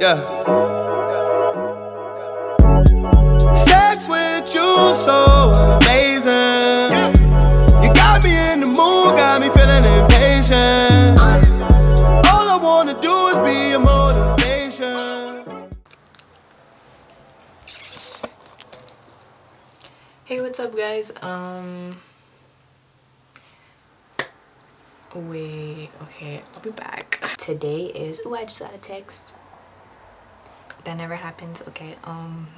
Yeah. Sex with you so amazing. You got me in the mood, got me feeling impatient. All I wanna do is be a motivation. Hey, what's up guys? Um Wait, okay, I'll be back. Today is oh I just got a text. That never happens. Okay, um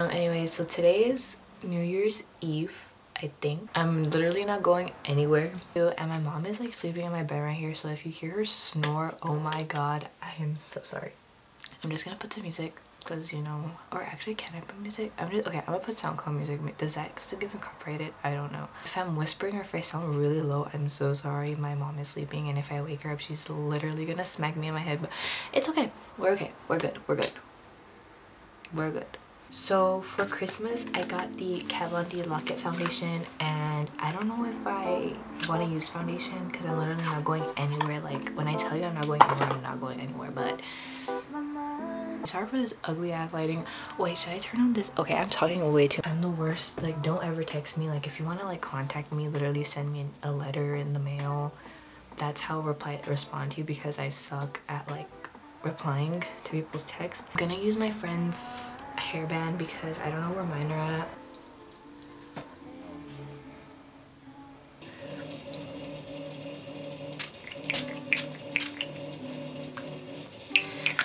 anyway, so today is New Year's Eve, I think. I'm literally not going anywhere. And my mom is like sleeping in my bed right here, so if you hear her snore, oh my god, I am so sorry. I'm just gonna put some music because you know or actually can I put music I'm just okay I'm gonna put SoundCloud music does that still get copyrighted I don't know if I'm whispering or if I sound really low I'm so sorry my mom is sleeping and if I wake her up she's literally gonna smack me in my head but it's okay we're okay we're good we're good we're good. So for Christmas I got the Kat Von D Lock-It foundation and I don't know if I want to use foundation because I'm literally not going anywhere. Like when I tell you I'm not going anywhere I'm not going anywhere but sorry for this ugly ass lighting. Wait should i turn on this? Okay i'm talking way too i'm the worst. Like don't ever text me. Like if you want to like contact me literally send me a letter in the mail. That's how i reply respond to you because i suck at like replying to people's texts. I'm gonna use my friend's hairband because i don't know where mine are at.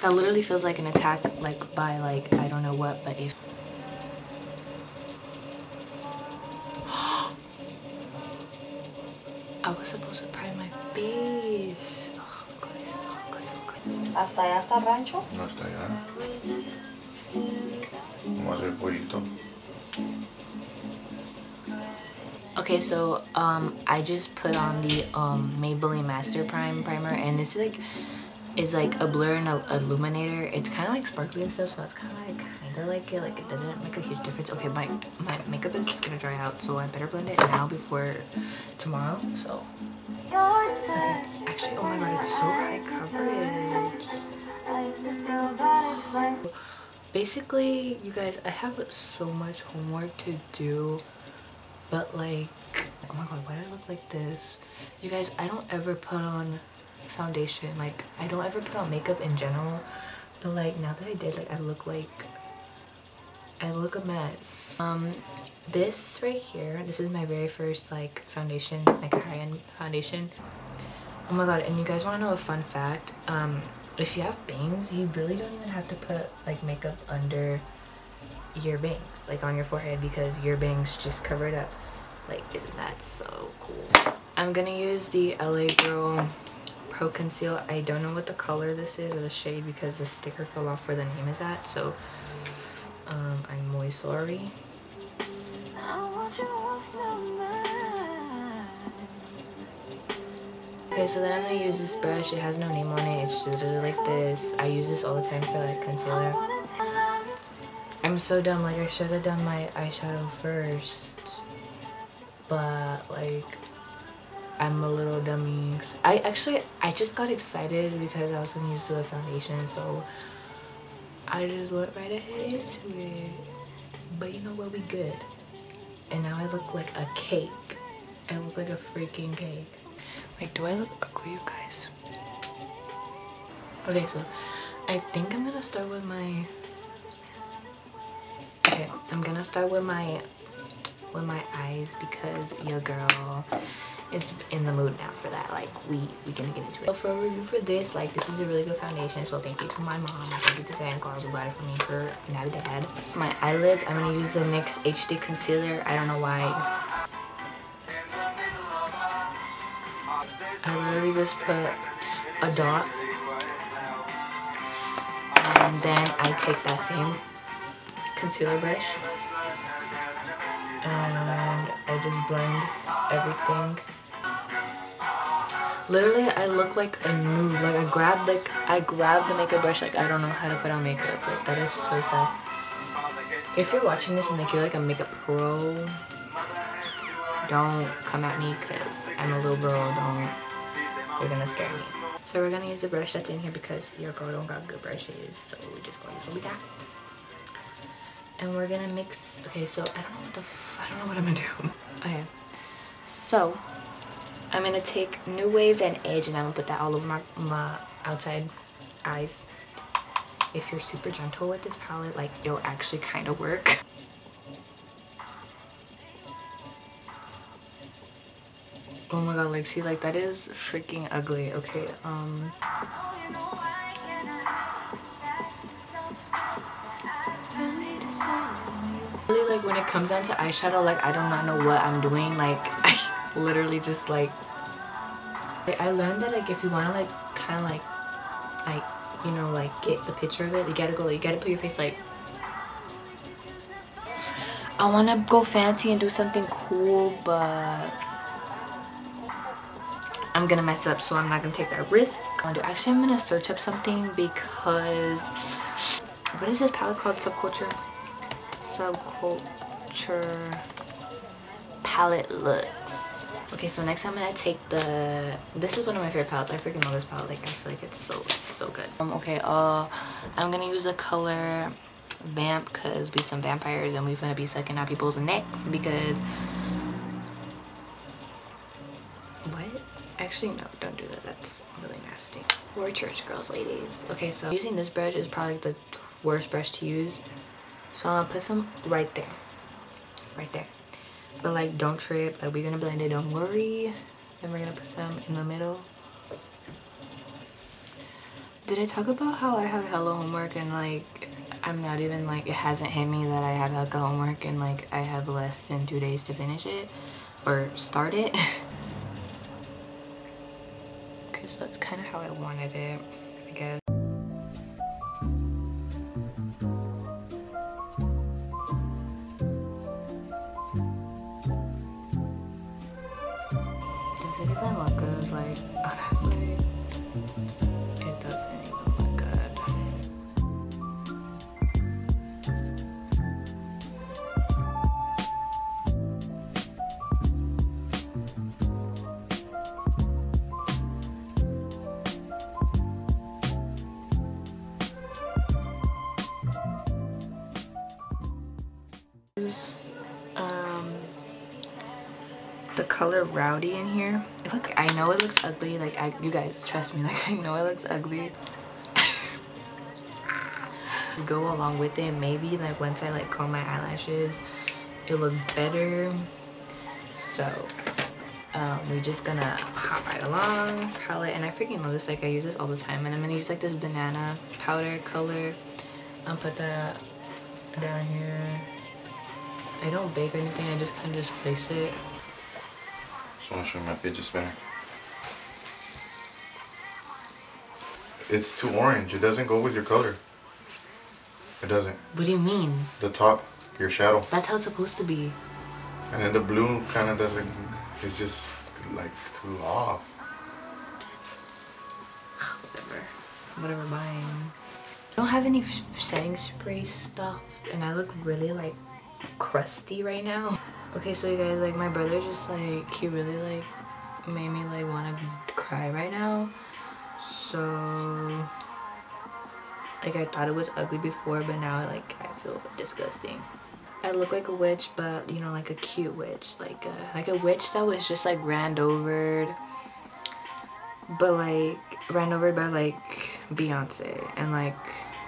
That literally feels like an attack like by like I don't know what but if I was supposed to prime my face. Oh god so good so good ¿Hasta allá hasta el rancho? No está allá. Vamos a hacer pollito. Okay, so um, I just put on the um, Maybelline Master Prime primer, and this is like is like a blur and a illuminator. It's kind of like sparkly and stuff, so it's kind of like kind of like it. Like it doesn't make a huge difference. Okay, my my makeup is gonna dry out, so I better blend it now before tomorrow. So actually, oh my god, it's so high coverage. Basically, you guys, I have so much homework to do, but like, oh my god, why do I look like this? You guys, I don't ever put on foundation like I don't ever put on makeup in general but like now that I did like I look like I look a mess um this right here this is my very first like foundation like high-end foundation oh my god and you guys want to know a fun fact um if you have bangs you really don't even have to put like makeup under your bang like on your forehead because your bangs just cover it up like isn't that so cool i'm gonna use the la girl Pro Conceal. I don't know what the color this is or the shade because the sticker fell off where the name is at. So um, I'm muy sorry. Okay, so then I'm gonna use this brush. It has no name on it. It's just literally like this. I use this all the time for like concealer. I'm so dumb. Like I should have done my eyeshadow first, but like I'm a little dummy. I actually, I just got excited because I was to use the foundation, so I just went right ahead into it. But you know what, we good. And now I look like a cake. I look like a freaking cake. Like, do I look ugly, you guys? Okay, so I think I'm gonna start with my... Okay, I'm gonna start with my with my eyes because your girl is in the mood now for that like we we gonna get into it. So for a review for this like this is a really good foundation so thank you to my mom thank you to Santa Claus who got it for me for Navidad my eyelids I'm gonna use the NYX HD concealer I don't know why. I literally just put a dot and then I take that same concealer brush and I just blend everything literally I look like a noob like I grabbed like I grabbed the makeup brush like I don't know how to put on makeup like that is so sad if you're watching this and like you're like a makeup pro don't come at me because I'm a little girl. don't you're gonna scare me. So we're gonna use the brush that's in here because your girl don't got good brushes. So we're just gonna use what we got. And we're gonna mix, okay, so I don't know what the, I don't know what I'm gonna do. Okay, so I'm gonna take New Wave and Edge and I'm gonna put that all over my, my outside eyes. If you're super gentle with this palette, like it'll actually kind of work. Oh my god, like see like that is freaking ugly. Okay, um Really like when it comes down to eyeshadow, like I do not know what I'm doing. Like I literally just like I learned that like if you wanna like kinda like like you know like get the picture of it, you gotta go like, you gotta put your face like I wanna go fancy and do something cool but I'm gonna mess up so I'm not gonna take that risk. I'm gonna Actually, I'm gonna search up something because what is this palette called? Subculture? Subculture palette looks. Okay, so next I'm gonna take the, this is one of my favorite palettes. I freaking love this palette. Like, I feel like it's so, it's so good. Um, okay, uh, I'm gonna use the color Vamp because we some vampires and we're gonna be sucking out people's necks because What? Actually, no, don't do that. That's really nasty. We're church girls, ladies. Okay, so using this brush is probably the worst brush to use. So I'm gonna put some right there. Right there. But like, don't trip. Like, we're gonna blend it, don't worry. Then we're gonna put some in the middle. Did I talk about how I have hella homework and like, I'm not even like, it hasn't hit me that I have hella homework and like, I have less than two days to finish it or start it. so that's kind of how I wanted it, I guess. The color rowdy in here. Look i know it looks ugly like I, you guys trust me like i know it looks ugly. Go along with it maybe like once i like comb my eyelashes it looks better. So um, we're just gonna hop right along palette and i freaking love this like i use this all the time and i'm gonna use like this banana powder color. I'll put that down here. I don't bake or anything, I just kind of just place it. Want to show you my fidget spinner. It's too orange. It doesn't go with your color. It doesn't. What do you mean? The top, your shadow. That's how it's supposed to be. And then the blue kind of doesn't, it's just like too off. Whatever. Whatever buying. I don't have any setting spray stuff and I look really like crusty right now. Okay, so you guys, like my brother just like, he really like made me like want to cry right now. So, like I thought it was ugly before, but now like I feel disgusting. I look like a witch, but you know, like a cute witch, like a, like a witch that was just like ran over, but like ran over by like Beyonce, and like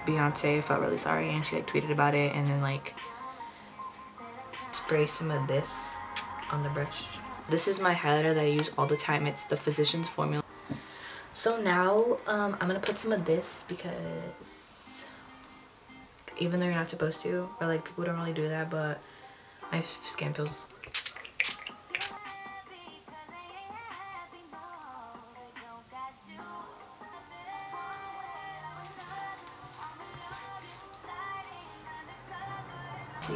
Beyonce felt really sorry, and she like tweeted about it, and then like spray some of this on the brush. This is my highlighter that I use all the time. It's the Physicians Formula. So now um, I'm gonna put some of this because even though you're not supposed to, or like people don't really do that, but my skin feels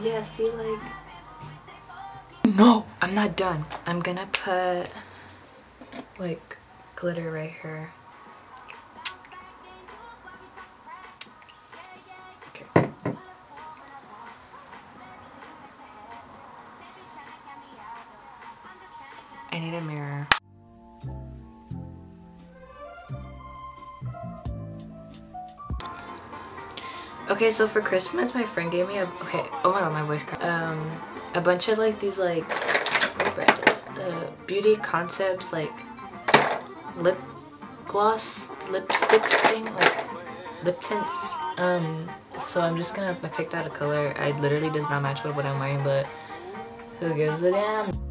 yeah see like no, I'm not done. I'm gonna put like glitter right here. Okay. I need a mirror. Okay, so for Christmas, my friend gave me a, okay, oh my god, my voice cracked. Um, a bunch of like these like uh, beauty concepts like lip gloss lipsticks thing like lip tints. Um, so I'm just gonna pick out a color. I literally does not match with what I'm wearing, but who gives a damn?